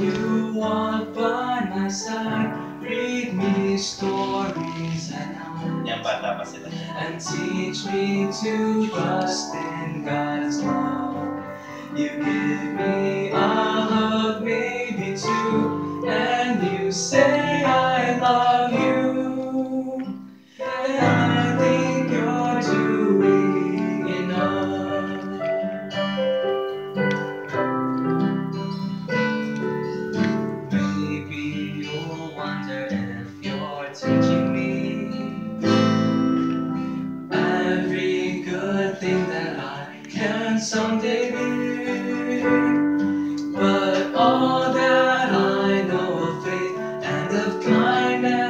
you walk by my side, read me stories at night, Yan, bata pa sila. and teach me to trust in God's love. You give me a hug, maybe two, and you say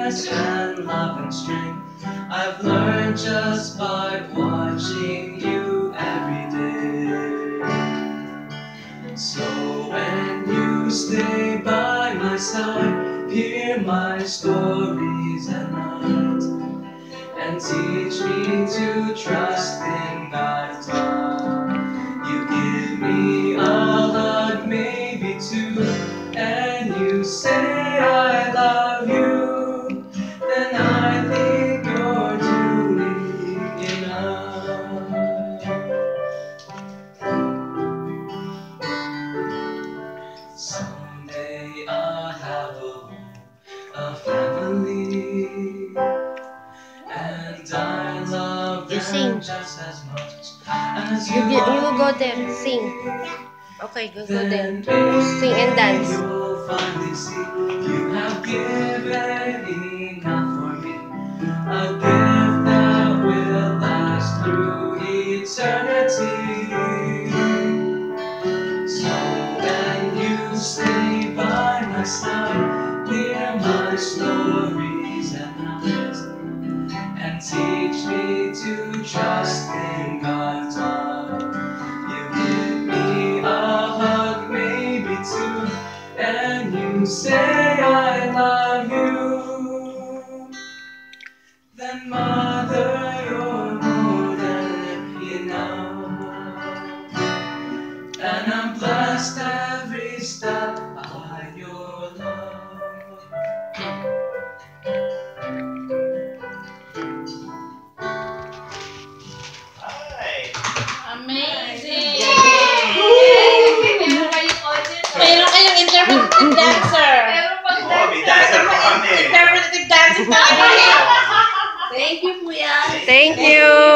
and love and strength, I've learned just by watching you every day. So when you stay by my side, hear my stories at night, and teach me to trust in God's love. You give me a hug, maybe two, sing. just as much as You, you. you, you go there, sing. Okay, go, go there. Sing and dance. You have given enough for me, a gift that will last through eternity. So when you stay by my side, hear my stories at night, and teach me you say I love you. Then, Mother, you're more than enough. And I'm blessed Thank you, Kuya. Thank you.